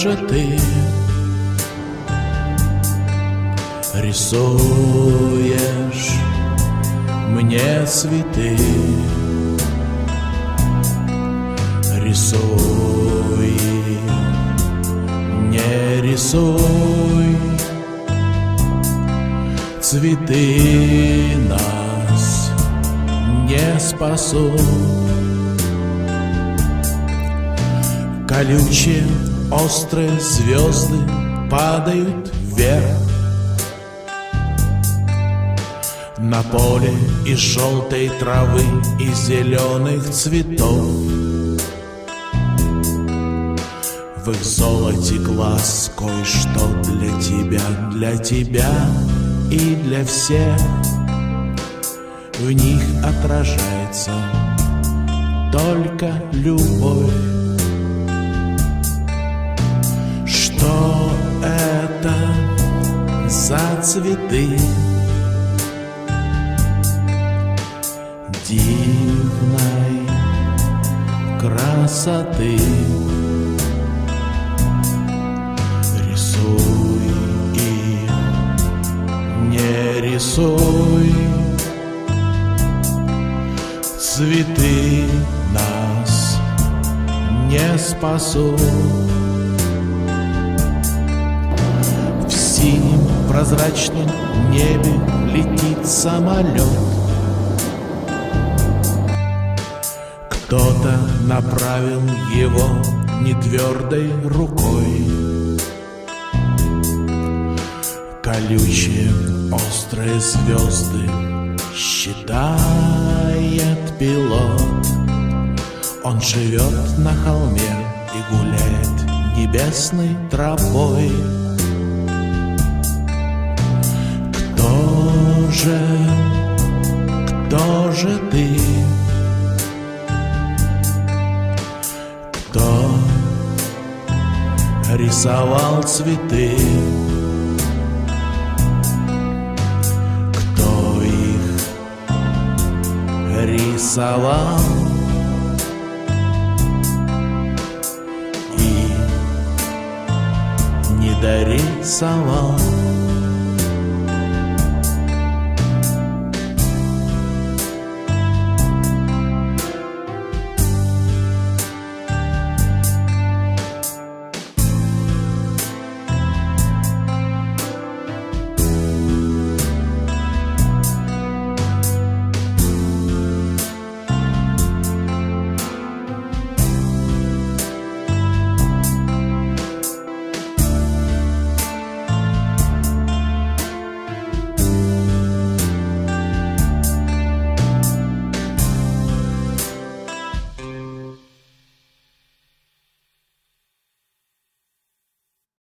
же ты рисуешь мне цветы? Рисуй, не рисуй Цветы нас не спасут Колючие острые звезды падают вверх. На поле из желтой травы и зеленых цветов. В их золоте глаз кое-что для тебя, для тебя и для всех. В них отражается только любовь за цветы? Дивной красоты Рисуй и не рисуй Цветы нас не спасут прозрачном небе летит самолет. Кто-то направил его нетвердой рукой. Колючие острые звезды считает пилот. Он живет на холме и гуляет небесной тропой же, кто же ты? Кто рисовал цветы? Кто их рисовал? И не дорисовал